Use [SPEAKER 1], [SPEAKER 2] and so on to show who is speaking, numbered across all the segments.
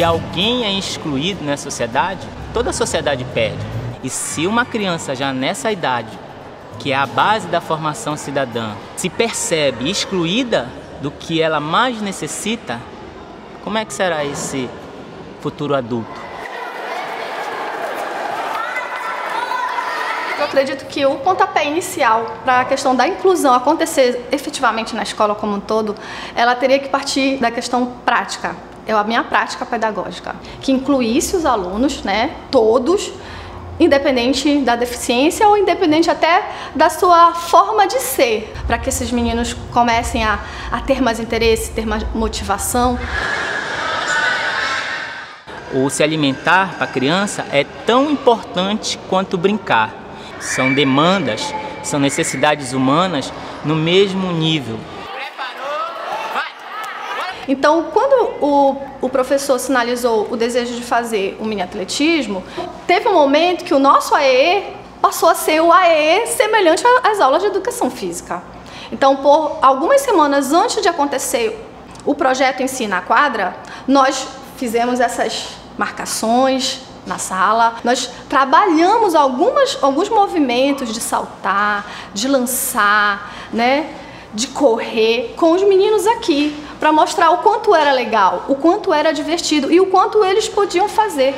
[SPEAKER 1] Se alguém é excluído na sociedade, toda a sociedade perde. E se uma criança já nessa idade, que é a base da formação cidadã, se percebe excluída do que ela mais necessita, como é que será esse futuro adulto?
[SPEAKER 2] Eu acredito que o pontapé inicial para a questão da inclusão acontecer efetivamente na escola como um todo, ela teria que partir da questão prática, é a minha prática pedagógica, que incluísse os alunos, né, todos, independente da deficiência ou independente até da sua forma de ser, para que esses meninos comecem a, a ter mais interesse, ter mais motivação.
[SPEAKER 1] O se alimentar para a criança é tão importante quanto brincar. São demandas, são necessidades humanas no mesmo nível.
[SPEAKER 2] Então, quando o, o professor sinalizou o desejo de fazer o mini atletismo, teve um momento que o nosso AE passou a ser o AE semelhante às aulas de educação física. Então, por algumas semanas antes de acontecer o projeto em si na quadra, nós fizemos essas marcações na sala, nós trabalhamos algumas, alguns movimentos de saltar, de lançar, né, de correr com os meninos aqui, para mostrar o quanto era legal, o quanto era divertido e o quanto eles podiam fazer.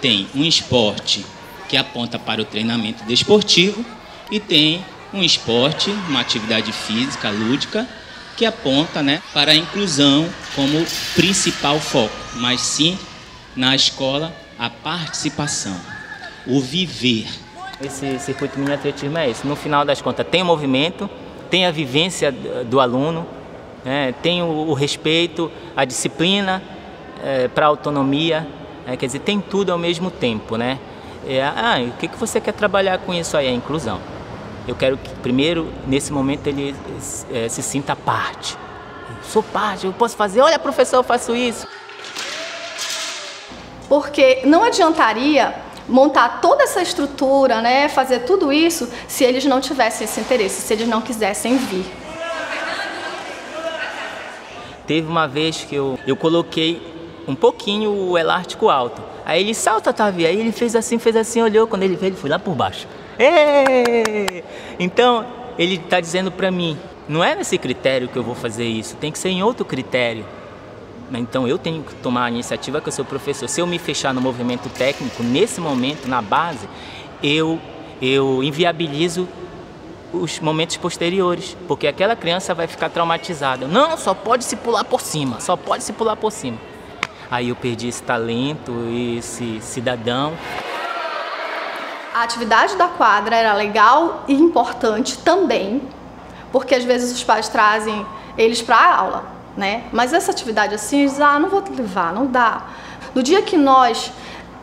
[SPEAKER 3] Tem um esporte que aponta para o treinamento desportivo e tem um esporte, uma atividade física, lúdica, que aponta né, para a inclusão como principal foco, mas sim na escola a participação, o viver.
[SPEAKER 1] Esse circuito mini atletismo é esse. No final das contas, tem o movimento, tem a vivência do aluno, né? tem o, o, respeito, a disciplina é, para a autonomia, é, quer dizer, tem tudo ao mesmo tempo, né? É, ah, o que, que você quer trabalhar com isso aí? A inclusão. Eu quero que, primeiro, nesse momento, ele é, se sinta parte. Eu sou parte, eu posso fazer, olha, professor, eu faço isso.
[SPEAKER 2] Porque não adiantaria montar toda essa estrutura, né, fazer tudo isso, se eles não tivessem esse interesse, se eles não quisessem vir.
[SPEAKER 1] Teve uma vez que eu, eu coloquei um pouquinho o elástico alto. Aí ele salta, Tavi. Aí ele fez assim, fez assim, olhou. Quando ele veio, ele foi lá por baixo. Então, ele está dizendo para mim, não é nesse critério que eu vou fazer isso, tem que ser em outro critério. Então eu tenho que tomar a iniciativa que eu sou professor. Se eu me fechar no movimento técnico, nesse momento, na base, eu, eu inviabilizo os momentos posteriores, porque aquela criança vai ficar traumatizada. Não, só pode se pular por cima, só pode se pular por cima. Aí eu perdi esse talento, esse cidadão.
[SPEAKER 2] A atividade da quadra era legal e importante também, porque às vezes os pais trazem eles para a aula, né? Mas essa atividade assim, eles, ah, não vou levar, não dá. No dia que nós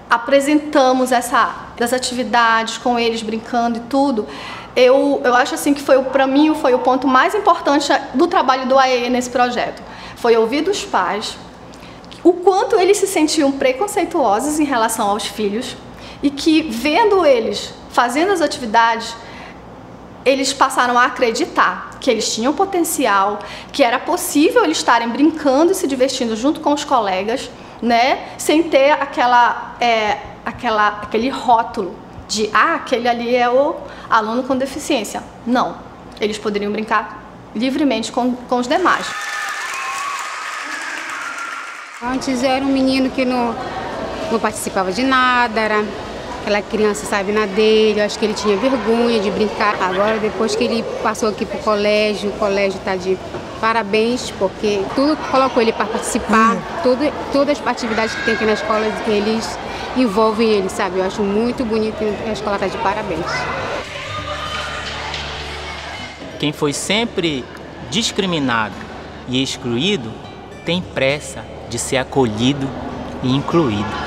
[SPEAKER 2] apresentamos essa, essa atividades com eles brincando e tudo, eu, eu acho assim que foi para mim foi o ponto mais importante do trabalho do AE nesse projeto. Foi ouvir dos pais o quanto eles se sentiam preconceituosos em relação aos filhos e que vendo eles fazendo as atividades, eles passaram a acreditar que eles tinham potencial, que era possível eles estarem brincando e se divertindo junto com os colegas, né, sem ter aquela, é, aquela, aquele rótulo de ah, aquele ali é o aluno com deficiência. Não, eles poderiam brincar livremente com, com os demais.
[SPEAKER 4] Antes era um menino que não, não participava de nada, era aquela criança, sabe, na dele, acho que ele tinha vergonha de brincar. Agora, depois que ele passou aqui para o colégio, o colégio está de parabéns, porque tudo colocou ele para participar, tudo, todas as atividades que tem aqui na escola, eles envolvem ele, sabe? Eu acho muito bonito e a escola está de parabéns.
[SPEAKER 1] Quem foi sempre discriminado e excluído tem pressa de ser acolhido e incluído.